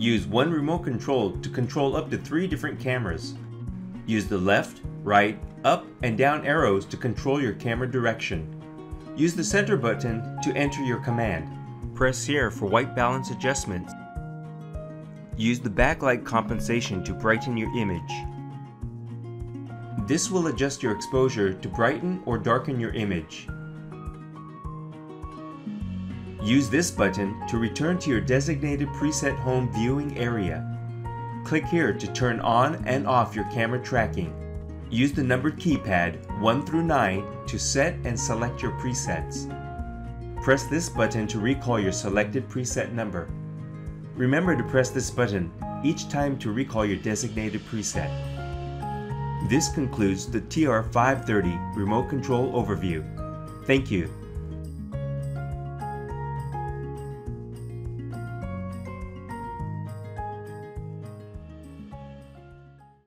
Use one remote control to control up to three different cameras. Use the left, right, up, and down arrows to control your camera direction. Use the center button to enter your command. Press here for white balance adjustments. Use the backlight compensation to brighten your image. This will adjust your exposure to brighten or darken your image. Use this button to return to your designated preset home viewing area. Click here to turn on and off your camera tracking. Use the numbered keypad 1 through 9 to set and select your presets. Press this button to recall your selected preset number. Remember to press this button each time to recall your designated preset. This concludes the TR530 remote control overview. Thank you.